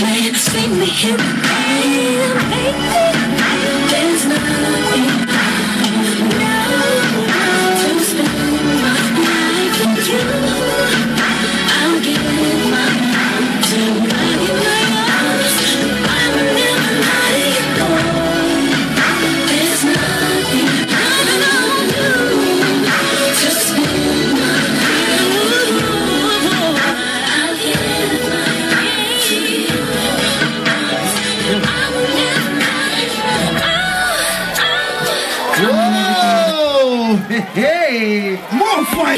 me, sweep me here. Hey! More fight!